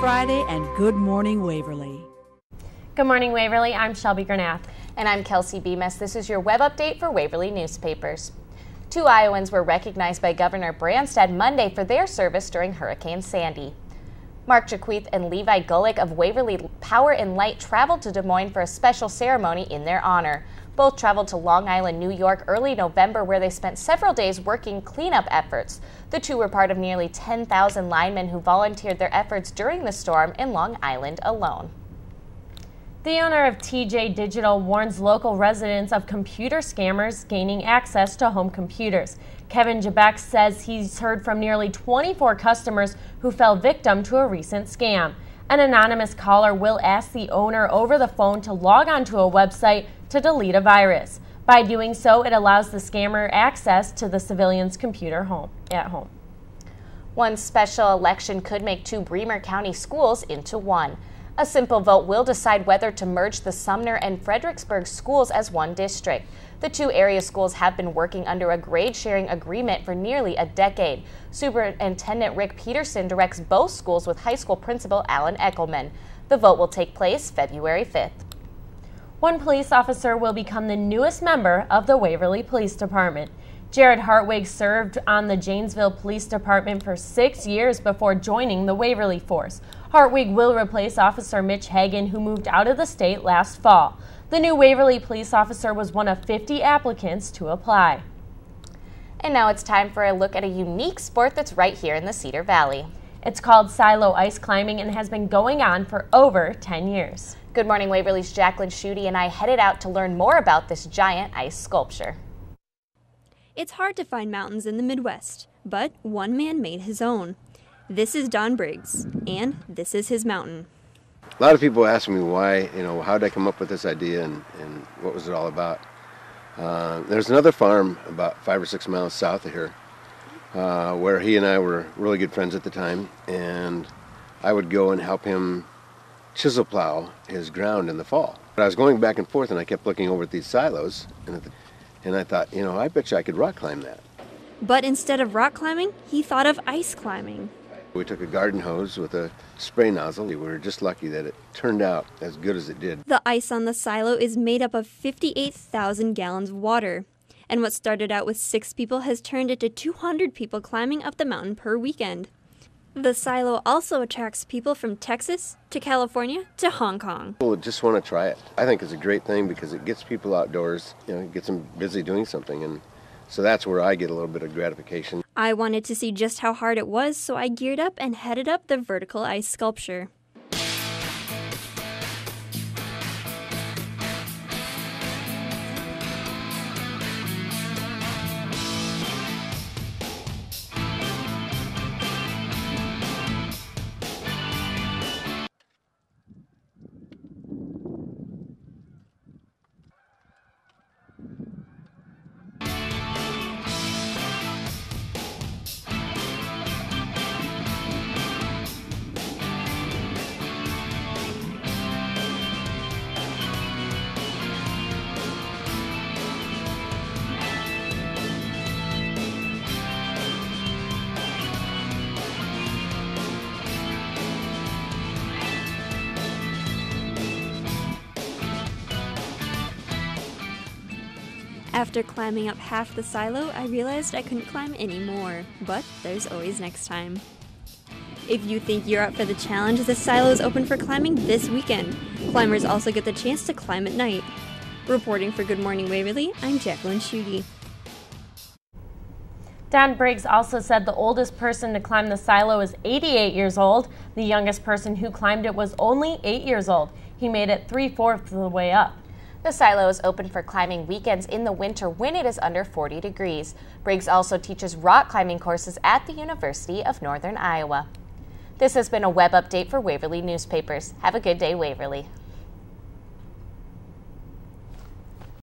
Friday and Good Morning Waverly. Good morning, Waverly. I'm Shelby Granath. And I'm Kelsey Bemis. This is your web update for Waverly newspapers. Two Iowans were recognized by Governor Branstad Monday for their service during Hurricane Sandy. Mark Jaquith and Levi Gulick of Waverly Power and Light traveled to Des Moines for a special ceremony in their honor. Both traveled to Long Island, New York early November, where they spent several days working cleanup efforts. The two were part of nearly 10,000 linemen who volunteered their efforts during the storm in Long Island alone. The owner of TJ Digital warns local residents of computer scammers gaining access to home computers. Kevin Jabek says he's heard from nearly 24 customers who fell victim to a recent scam. An anonymous caller will ask the owner over the phone to log onto a website to delete a virus. By doing so, it allows the scammer access to the civilian's computer home at home. One special election could make two Bremer County schools into one. A simple vote will decide whether to merge the Sumner and Fredericksburg schools as one district. The two area schools have been working under a grade sharing agreement for nearly a decade. Superintendent Rick Peterson directs both schools with high school principal Alan Eckelman. The vote will take place February 5th. One police officer will become the newest member of the Waverly Police Department. Jared Hartwig served on the Janesville Police Department for six years before joining the Waverly Force. Hartwig will replace Officer Mitch Hagan, who moved out of the state last fall. The new Waverly police officer was one of 50 applicants to apply. And now it's time for a look at a unique sport that's right here in the Cedar Valley. It's called silo ice climbing and has been going on for over 10 years. Good morning, Waverly's Jacqueline Schutte and I headed out to learn more about this giant ice sculpture. It's hard to find mountains in the Midwest, but one man made his own. This is Don Briggs, and this is his mountain. A lot of people ask me why, you know, how did I come up with this idea and, and what was it all about. Uh, there's another farm about five or six miles south of here uh, where he and I were really good friends at the time, and I would go and help him chisel plow his ground in the fall. But I was going back and forth, and I kept looking over at these silos, and, the, and I thought, you know, I bet you I could rock climb that. But instead of rock climbing, he thought of ice climbing. We took a garden hose with a spray nozzle. We were just lucky that it turned out as good as it did. The ice on the silo is made up of 58,000 gallons of water. And what started out with six people has turned into 200 people climbing up the mountain per weekend. The silo also attracts people from Texas to California to Hong Kong. People just want to try it. I think it's a great thing because it gets people outdoors, you know, gets them busy doing something and so that's where I get a little bit of gratification. I wanted to see just how hard it was, so I geared up and headed up the vertical ice sculpture. After climbing up half the silo, I realized I couldn't climb anymore, but there's always next time. If you think you're up for the challenge, the silo is open for climbing this weekend. Climbers also get the chance to climb at night. Reporting for Good Morning Waverly, I'm Jacqueline Schutte. Don Briggs also said the oldest person to climb the silo is 88 years old. The youngest person who climbed it was only 8 years old. He made it three-fourths of the way up. The silo is open for climbing weekends in the winter when it is under 40 degrees. Briggs also teaches rock climbing courses at the University of Northern Iowa. This has been a web update for Waverly Newspapers. Have a good day, Waverly.